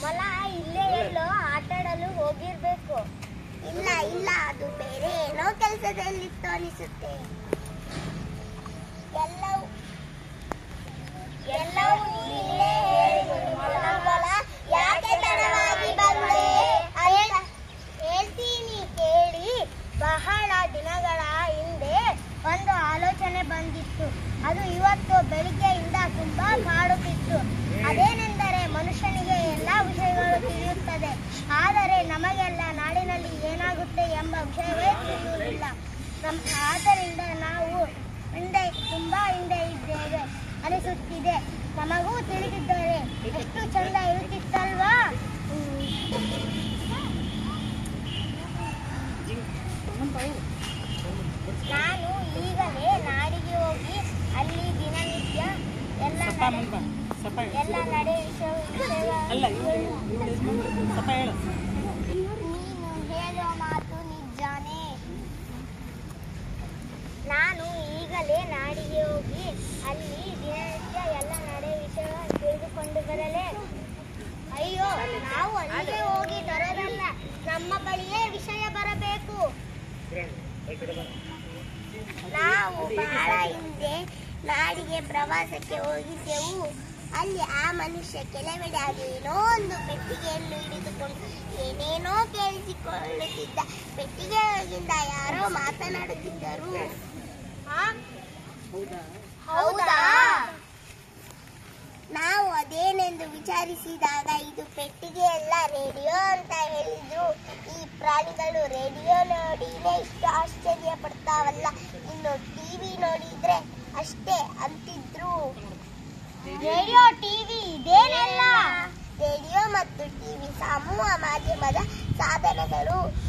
ಮೊಲ, ಇಲ್ಲೇ ಎಲ್ಲೋ ಆಟಾಡಲು ಹೋಗಿರ್ಬೇಕು. ಇಲ್ಲ ಇಲ್ಲ, ಅದು ಬೇರೆ ಏನೋ ಕೆಲಸದಲ್ಲಿತ್ತು ಅನಿಸುತ್ತೆ. ಎಲ್ಲವೂ ಎಲ್ಲವೂ ಯಾಕೆ ಬಂದೆ ಹೇಳ್ತೀನಿ ಕೇಳಿ. ಬಹಳ ದಿನಗಳ ಹಿಂದೆ ಒಂದು ಆಲೋಚನೆ ಬಂದಿತ್ತು. ಅದು ಇವತ್ತು ನಮಗೆಲ್ಲ ನಾಡಿನಲ್ಲಿ ಏನಾಗುತ್ತೆ ಎಂಬ ವಿಷಯವೇ ತಿಳಿಯುವುದಿಲ್ಲ. ಆದ್ದರಿಂದ ನಾವು ಹಿಂದೆ ತುಂಬಾ ಹಿಂದೆ ಇದ್ದೇವೆ ಅನಿಸುತ್ತಿದೆ. ನಮಗೂ ತಿಳಿದಿದ್ದರೆ ಎಷ್ಟು ಚಂದ ಇರುತ್ತಿತ್ತಲ್ವಾ? ನಾನು ಈಗಲೇ ನಾಡಿಗೆ ಹೋಗಿ ಅಲ್ಲಿ ದಿನನಿತ್ಯ ಎಲ್ಲ ಎಲ್ಲ ನಡೆಯ ವಿಷಯ ಬಾ. ಸಪ ಹೇಳು. ಎಲ್ಲ ನಡೆ ವಿಷಯ ಅಲ್ಲ ಇವಳು ಇವಳು ಯಜಮಾನ್ರು. ಸಪ ಹೇಳು ನೀನು ಹೇಳೋ ಮಾತು ನಿಜಾನೇ ನಾನು ಈಗಲೇ ನಾಡಿಗೆ ಹೋಗಿ ಅಲ್ಲಿ ದಿನನಿತ್ಯ ಎಲ್ಲ ನಡೆ ವಿಷಯ ತಿಳಿದುಕೊಂಡು ಬರಲೇ ಅಯ್ಯೋ, ನಾವು ಅಲ್ಲಿಗೆ ಹೋಗಿ ತರೋದಲ್ಲ ನಮ್ಮ ಬಳಿಯೇ ವಿಷಯ ಬರಬೇಕು. ನಾವು ಬಹಳ ಹಿಂದೆ ನಾಡಿಗೆ ಪ್ರವಾಸಕ್ಕೆ ಹೋಗಿದ್ದೆವು. ಅಲ್ಲಿ ಆ ಮನುಷ್ಯ ಕೆಲವೆಡೆ ಏನೋ ಒಂದು ಪೆಟ್ಟಿಗೆಯನ್ನು ಹಿಡಿದುಕೊಂಡು ಏನೇನೋ ಕೇಳಿಸಿಕೊಳ್ಳುತ್ತಿದ್ದ. ಪೆಟ್ಟಿಗೆಯಿಂದ ಯಾರೋ ಮಾತನಾಡುತ್ತಿದ್ದರು? ಹೌದಾ? ನಾವು ಅದೇನೆಂದು ವಿಚಾರಿಸಿದಾಗ ಇದು ಪೆಟ್ಟಿಗೆ ಅಲ್ಲ ರೇಡಿಯೋ ಅಂತ ಹೇಳಿದ್ರು. ಈ ಪ್ರಾಣಿಗಳು ರೇಡಿಯೋ ನೋಡಿನೇ ಇಷ್ಟು ಆಶ್ಚರ್ಯ ಪಡ್ತಾವಲ್ಲ. ಇನ್ನು ಟಿವಿ ನೋಡಿದ್ರೆ ಅಷ್ಟೇ ಅಂತಿದ್ರು. ರೇಡಿಯೋ ಟಿವಿ ಇದೇನಲ್ಲ? ರೇಡಿಯೋ ಮತ್ತು ಟಿವಿ ಸಮೂಹ ಮಾಧ್ಯಮದ ಸಾಧನಗಳು.